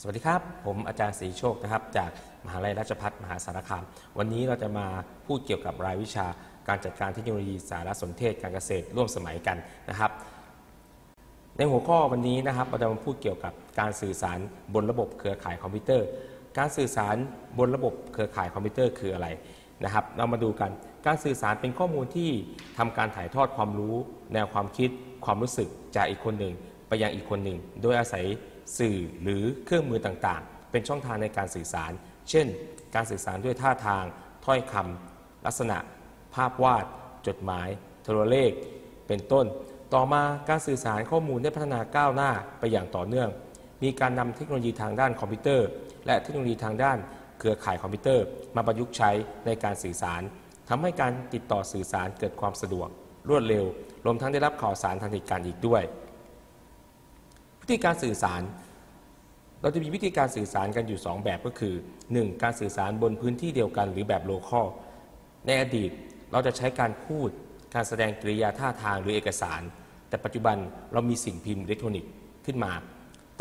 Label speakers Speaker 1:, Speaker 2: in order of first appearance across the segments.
Speaker 1: สวัสดีครับ ผมอาจารย์ศรีโชคนะครับ จากมหาลัยราชภัฏมหาสารคาม วันนี้เราจะมาพูดเกี่ยวกับรายวิชาการจัดการเทคโนโลยีสารสนเทศการเกษตรร่วมสมัยกันนะครับ ในหัวข้อวันนี้นะครับเราจะมาพูดเกี่ยวกับการสื่อสารบนระบบเครือข่ายคอมพิวเตอร์ การสื่อสารบนระบบเครือข่ายคอมพิวเตอร์คืออะไรนะครับ เรามาดูกันการสื่อสารเป็นข้อมูลที่ทำการถ่ายทอดความรู้ แนวความคิด ความรู้สึกจากอีกคนหนึ่งไปยังอีกคนหนึ่ง โดยอาศัย สื่อหรือเครื่องมือต่างๆ เป็นช่องทางในการสื่อสาร เช่น การสื่อสารด้วยท่าทาง ถ้อยคำลักษณะ ภาพวาด จดหมาย โทรเลข เป็นต้น ต่อมาการสื่อสารข้อมูลได้พัฒนาก้าวหน้าไปอย่างต่อเนื่อง มีการนำเทคโนโลยีทางด้านคอมพิวเตอร์ และเทคโนโลยีทางด้านเครือข่ายคอมพิวเตอร์ มาประยุกต์ใช้ในการสื่อสารทำให้การติดต่อสื่อสารเกิดความสะดวก รวดเร็ว รวมทั้งได้รับข่าวสารทางเหตุการณ์อีกด้วย ธีการสื่อสาร เราจะมีวิธีการสื่อสารกันอยู่ 2 แบบก็คือ 1. การสื่อสารบนพื้นที่เดียวกัน หรือแบบโลคอลในอดีตเราจะใช้การพูด การแสดงกริยาท่าทางหรือเอกสาร แต่ปัจจุบันเรามีสิ่งพิมพ์อิเล็กทรอนิกส์ขึ้นมา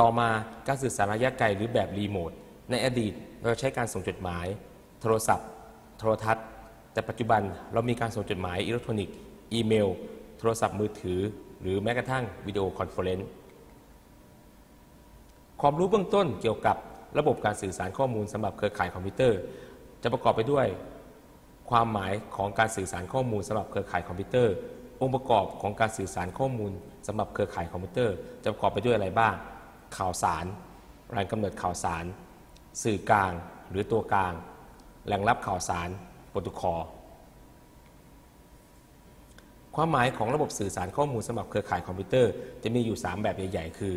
Speaker 1: ต่อมาการสื่อสารระยะไกลหรือแบบรีโมทในอดีตเราใช้การส่งจดหมาย โทรศัพท์ โทรทัศน์ แต่ปัจจุบันเรามีการส่งจดหมายอิเล็กทรอนิกส์อีเมล โทรศัพท์มือถือ หรือแม้กระทั่ง video conference ความรู้เบื้องต้นเกี่ยวกับระบบการสื่อสารข้อมูลสำหรับเครือข่ายคอมพิวเตอร์ จะประกอบไปด้วย ความหมายของการสื่อสารข้อมูลสำหรับเครือข่ายคอมพิวเตอร์ องค์ประกอบของการสื่อสารข้อมูลสำหรับเครือข่ายคอมพิวเตอร์ จะประกอบไปด้วยอะไรบ้าง ข่าวสารแหล่งกำเนิดข่าวสาร สื่อกลางหรือตัวกลาง แหล่งรับข่าวสารโปรโตคอลความหมายของระบบสื่อสารข้อมูลสำหรับเครือข่ายคอมพิวเตอร์ จะมีอยู่ 3 แบบใหญ่ ๆ คือ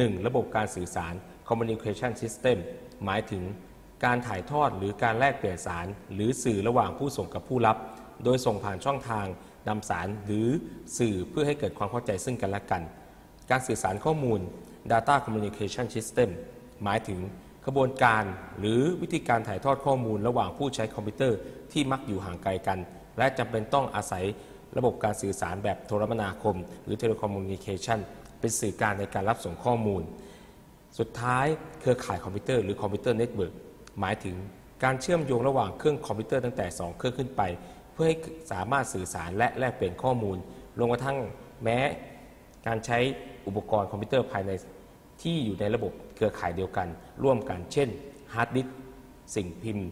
Speaker 1: 1. ระบบการสื่อสาร communication system หมายถึงการถ่ายทอดหรือการแลกเปลี่ยนสาร หรือสื่อระหว่างผู้ส่งกับผู้รับ โดยส่งผ่านช่องทางนำสารหรือสื่อเพื่อให้เกิดความเข้าใจซึ่งกันและกัน การสื่อสารข้อมูล data communication system หมายถึงกระบวนการหรือวิธีการถ่ายทอดข้อมูลระหว่างผู้ใช้คอมพิวเตอร์ที่มักอยู่ห่างไกลกัน และจำเป็นต้องอาศัยระบบการสื่อสารแบบโทรคมนาคม หรือ telecommunication เป็นสื่อกลางในการรับส่งข้อมูล สุดท้ายเครือข่ายคอมพิวเตอร์หรือ computer network หมายถึงการเชื่อมโยงระหว่างเครื่องคอมพิวเตอร์ตั้งแต่ 2 เครื่องขึ้นไป เพื่อให้สามารถสื่อสารและแลกเปลี่ยนข้อมูลรวมกระทั่งแม้ การใช้อุปกรณ์คอมพิวเตอร์ภายในที่อยู่ในระบบเครือข่ายเดียวกัน ร่วมกันเช่นฮาร์ดดิสก์สิ่งพิมพ์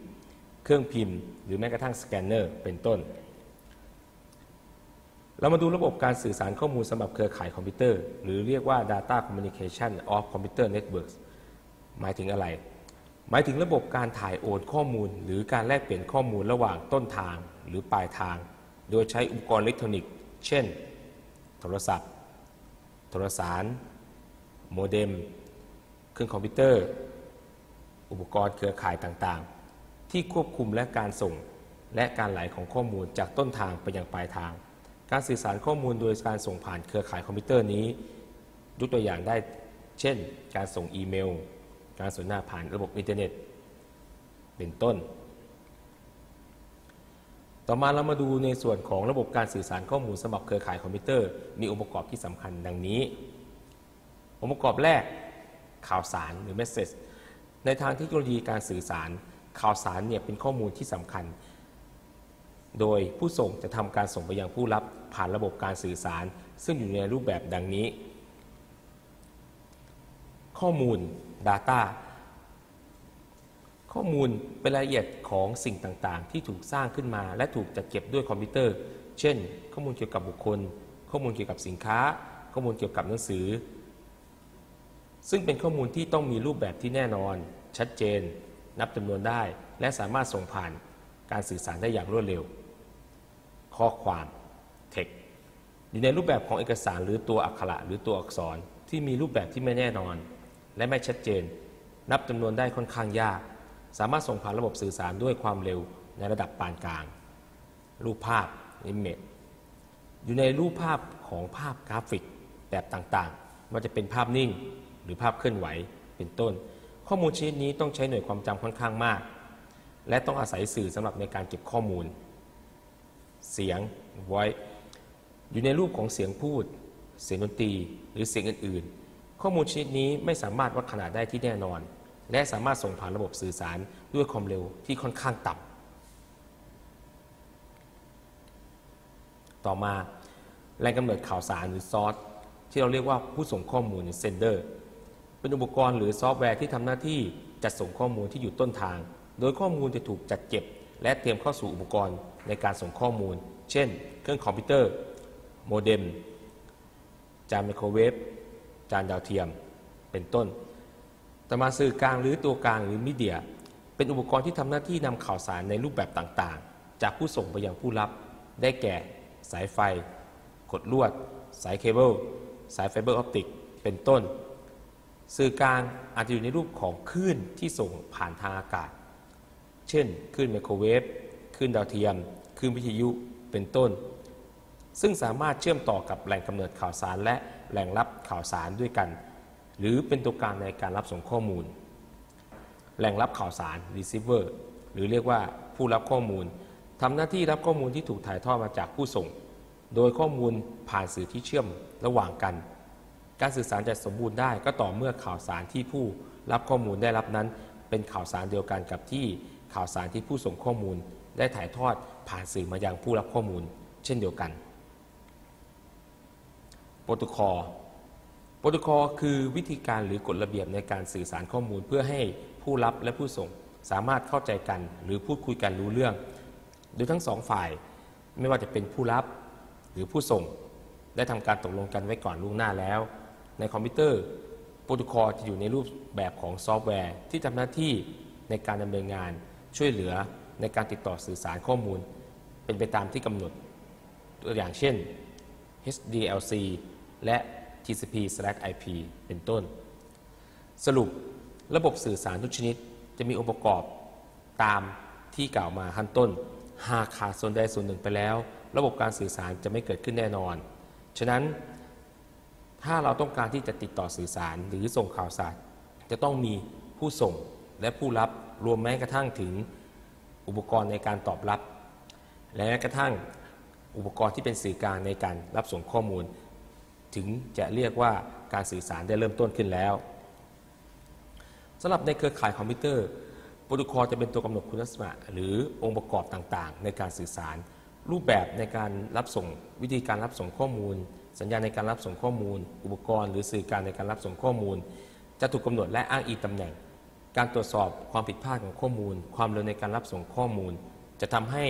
Speaker 1: เครื่องพิมพ์ หรือแม้กระทั่งสแกนเนอร์เป็นต้น เรามาดูระบบการสื่อสารข้อมูลสำหรับเครือข่ายคอมพิวเตอร์ หรือเรียกว่า Data Communication of Computer Networks หมายถึงอะไร หมายถึงระบบการถ่ายโอนข้อมูล หรือการแลกเปลี่ยนข้อมูลระหว่างต้นทางหรือปลายทาง โดยใช้อุปกรณ์อิเล็กทรอนิกส์ เช่น โทรศัพท์ โทรสาร โมเด็ม เครื่องคอมพิวเตอร์ อุปกรณ์เครือข่ายต่างๆ ที่ควบคุมและการส่งและการไหลของข้อมูลจากต้นทางไปยังปลายทาง การสื่อสารข้อมูลโดยการส่งผ่านเครือข่ายคอมพิวเตอร์นี้ยกตัวอย่างได้ เช่น การส่งอีเมล การสนทนาผ่านระบบอินเทอร์เน็ต เป็นต้น ต่อมาเรามาดูในส่วนของระบบการสื่อสารข้อมูลสำหรับเครือข่ายคอมพิวเตอร์ มีองค์ประกอบที่สำคัญดังนี้ องค์ประกอบแรกข่าวสารหรือ message ในทางเทคโนโลยีการสื่อสารข่าวสารเนี่ยเป็นข้อมูลที่สำคัญ โดยผู้ส่งจะทำการส่งไปยังผู้รับผ่านระบบการสื่อสาร ซึ่งอยู่ในรูปแบบดังนี้ ข้อมูล Data ข้อมูลเป็นรายละเอียดของสิ่งต่างๆ ที่ถูกสร้างขึ้นมา และถูกจัดเก็บด้วยคอมพิวเตอร์ เช่น ข้อมูลเกี่ยวกับบุคคล ข้อมูลเกี่ยวกับสินค้า ข้อมูลเกี่ยวกับหนังสือ ซึ่งเป็นข้อมูลที่ต้องมีรูปแบบที่แน่นอน ชัดเจน นับจำนวนได้ และสามารถส่งผ่านการสื่อสารได้อย่างรวดเร็ว ข้อความ text อยู่ในรูปแบบของเอกสารหรือตัวอักขระหรือตัวอักษรที่มีรูปแบบที่ไม่แน่นอน และไม่ชัดเจน นับจำนวนได้ค่อนข้างยาก สามารถส่งผ่านระบบสื่อสารด้วยความเร็วในระดับปานกลาง รูปภาพ image อยู่ในรูปภาพของภาพกราฟิกแบบต่างๆว่าจะเป็นภาพนิ่งหรือภาพเคลื่อนไหวเป็นต้น ข้อมูลชนิดนี้ต้องใช้หน่วยความจำค่อนข้างมาก และต้องอาศัยสื่อสำหรับในการเก็บข้อมูล เสียง voice อยู่ในรูปของเสียงพูด เสียงดนตรีหรือเสียงอื่น ๆ ข้อมูลชนิดนี้ไม่สามารถวัดขนาดได้ที่แน่นอน และสามารถส่งผ่านระบบสื่อสารด้วยความเร็วที่ค่อนข้างต่ำต่อมาแหล่งกำเนิดข่าวสารหรือซอสที่เราเรียกว่าผู้ส่งข้อมูลหรือ sender เป็นอุปกรณ์หรือซอฟต์แวร์ที่ทำหน้าที่จัดส่งข้อมูลที่อยู่ต้นทาง โดยข้อมูลจะถูกจัดเก็บ และเตรียมเข้าสู่อุปกรณ์ในการส่งข้อมูล เช่น เครื่องคอมพิวเตอร์ โมเด็ม จานไมโครเวฟ จานดาวเทียม เป็นต้น ต่อมาสื่อกลางหรือตัวกลางหรือ media เป็นอุปกรณ์ที่ทำหน้าที่นำข่าวสารในรูปแบบต่างๆ จากผู้ส่งไปยังผู้รับ ได้แก่ สายไฟ ขดลวด สายเคเบิล สายไฟเบอร์ออปติก เป็นต้น สื่อกลางอาจจะอยู่ในรูปของคลื่นที่ส่งผ่านทางอากาศ เช่นคลื่นไมโครเวฟคลื่นดาวเทียมคลื่นวิทยุเป็นต้น ซึ่งสามารถเชื่อมต่อกับแหล่งกำเนิดข่าวสารและแหล่งรับข่าวสารด้วยกัน หรือเป็นตัวกลางในการรับส่งข้อมูล แหล่งรับข่าวสาร receiver หรือเรียกว่าผู้รับข้อมูลทำหน้าที่รับข้อมูลที่ถูกถ่ายทอดมาจากผู้ส่ง โดยข้อมูลผ่านสื่อที่เชื่อมระหว่างกัน การสื่อสารจะสมบูรณ์ได้ก็ต่อเมื่อข่าวสารที่ผู้รับข้อมูลได้รับนั้น เป็นข่าวสารเดียวกันกับที่ ข่าวสารที่ผู้ส่งข้อมูล ได้ถ่ายทอดผ่านสื่อมายังผู้รับข้อมูล เช่นเดียวกัน โปรโตคอลโปรโตคอลคือวิธีการหรือกฎระเบียบในการสื่อสารข้อมูล เพื่อให้ผู้รับและผู้ส่งสามารถเข้าใจกันหรือพูดคุยกันรู้เรื่อง โดยทั้งสองฝ่ายไม่ว่าจะเป็นผู้รับหรือผู้ส่ง ได้ทำการตกลงกันไว้ก่อนล่วงหน้าแล้ว ในคอมพิวเตอร์โปรโตคอลจะอยู่ในรูปแบบของซอฟต์แวร์ ที่ทำหน้าที่ในการดำเนินงาน ช่วยเหลือในการติดต่อสื่อสารข้อมูล เป็นไปตามที่กำหนดตัวอย่างเช่น HDLC และ TCP/IP เป็นต้น สรุประบบสื่อสารทุกชนิดจะมีองค์ประกอบตามที่กล่าวมาขั้นต้น หากขาดส่วนใดส่วนหนึ่งไปแล้ว ระบบการสื่อสารจะไม่เกิดขึ้นแน่นอน ฉะนั้นถ้าเราต้องการที่จะติดต่อสื่อสารหรือส่งข่าวสาร จะต้องมีผู้ส่งและผู้รับ รวมแม้กระทั่งถึงอุปกรณ์ในการตอบรับ และแม้กระทั่งอุปกรณ์ที่เป็นสื่อกลางในการรับส่งข้อมูล ถึงจะเรียกว่าการสื่อสารได้เริ่มต้นขึ้นแล้วสำหรับในเครือข่ายคอมพิวเตอร์โปรโตคอลจะเป็นตัวกำหนดคุณลักษณะ หรือองค์ประกอบต่างๆ ในการสื่อสาร รูปแบบในการรับส่งวิธีการรับส่งข้อมูล สัญญาในการรับส่งข้อมูล อุปกรณ์ หรือสื่อกางในการรับส่งข้อมูล จะถูกกาหนดและอ้างอิงตำแหน่ง การตรวจสอบความผิดพลาดของข้อมูล ความเร็วในการรับส่งข้อมูล จะทำให้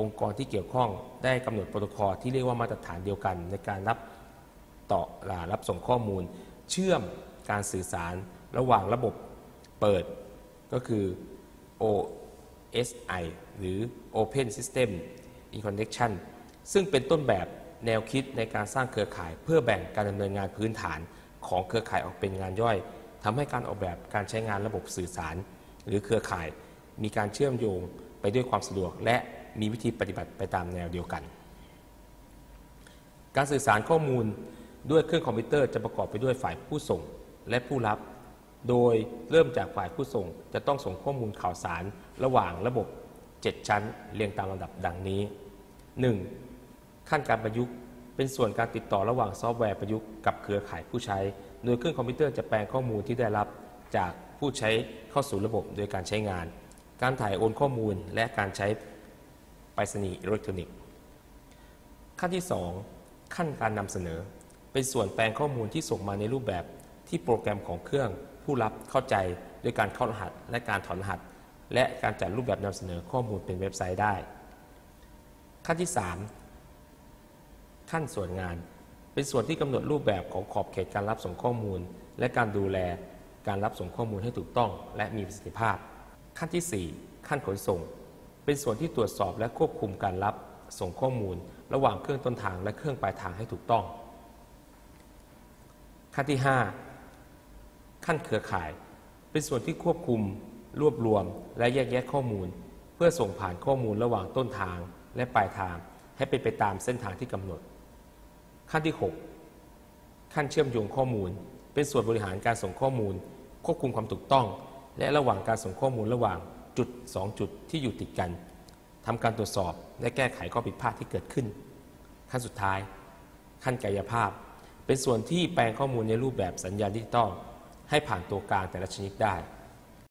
Speaker 1: องค์กรที่เกี่ยวข้องได้กำหนดโปรโตคอลที่เรียกว่ามาตรฐานเดียวกัน ในการรับต่อรับส่งข้อมูล เชื่อมการสื่อสารระหว่างระบบเปิดก็คือ OSI หรือ Open System In Connection ซึ่งเป็นต้นแบบแนวคิดในการสร้างเครือข่าย เพื่อแบ่งการดำเนินงานพื้นฐานของเครือข่ายออกเป็นงานย่อย ทำให้การออกแบบการใช้งานระบบสื่อสาร หรือเครือข่าย มีการเชื่อมโยงไปด้วยความสะดวก และมีวิธีปฏิบัติไปตามแนวเดียวกัน การสื่อสารข้อมูลด้วยเครื่องคอมพิวเตอร์จะประกอบไปด้วยฝ่ายผู้ส่งและผู้รับ โดยเริ่มจากฝ่ายผู้ส่งจะต้องส่งข้อมูลข่าวสารระหว่างระบบ 7 ชั้น เรียงตามลำดับดังนี้ 1. ชั้นการประยุกต์ เป็นส่วนการติดต่อระหว่างซอฟต์แวร์ประยุกต์กับเครือข่ายผู้ใช้ โดยเครื่องคอมพิวเตอร์จะแปลงข้อมูลที่ได้รับจากผู้ใช้เข้าสู่ระบบโดยการใช้งาน การถ่ายโอนข้อมูลและการใช้ไปรษณีย์อิเล็กทรอนิกส์ ขั้นที่ 2 ขั้นการนำเสนอ เป็นส่วนแปลงข้อมูลที่ส่งมาในรูปแบบที่โปรแกรมของเครื่องผู้รับเข้าใจโดยการเข้ารหัสและการถอนรหัส และการจัดรูปแบบนำเสนอข้อมูลเป็นเว็บไซต์ได้ ขั้นที่ 3 ขั้นส่วนงาน เป็นส่วนที่กำหนดรูปแบบของขอบเขตการรับส่งข้อมูล และการดูแลการรับส่งข้อมูลให้ถูกต้อง และมีประสิทธิภาพ ขั้นที่ 4 ขั้นขนส่ง เป็นส่วนที่ตรวจสอบและควบคุมการรับส่งข้อมูล ระหว่างเครื่องต้นทางและเครื่องปลายทางให้ถูกต้อง ขั้นที่ 5 ขั้นเครือข่าย เป็นส่วนที่ควบคุม รวบรวม และแยกแยะข้อมูล เพื่อส่งผ่านข้อมูลระหว่างต้นทางและปลายทาง ให้เป็นไปตามเส้นทางที่กำหนด ขั้นที่ 6 ขั้นเชื่อมโยงข้อมูล เป็นส่วนบริหารการส่งข้อมูล ควบคุมความถูกต้อง และระหว่างการส่งข้อมูลระหว่างจุด 2 จุดที่อยู่ติดกันทำการตรวจสอบและแก้ไขข้อผิดพลาดที่เกิดขึ้น ขั้นสุดท้าย ขั้นกายภาพ เป็นส่วนที่แปลงข้อมูลในรูปแบบสัญญาณดิจิตอลให้ผ่านตัวกลางแต่ละชนิดได้